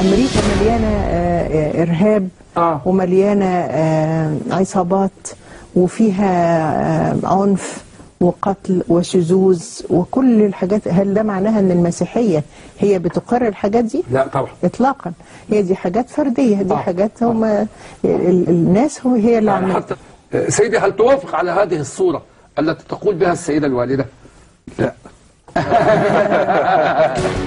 أمريكا مليانة آه، إرهاب آه. ومليانة آه، عصابات وفيها آه، عنف وقتل وشذوذ وكل الحاجات هل ده معناها إن المسيحية هي بتقر الحاجات دي؟ لا طبعا اطلاقا هي دي حاجات فردية دي آه. حاجات هم آه. الناس هو هي اللي يعني حتى سيدي هل توافق على هذه الصورة التي تقول بها السيدة الوالدة؟ لا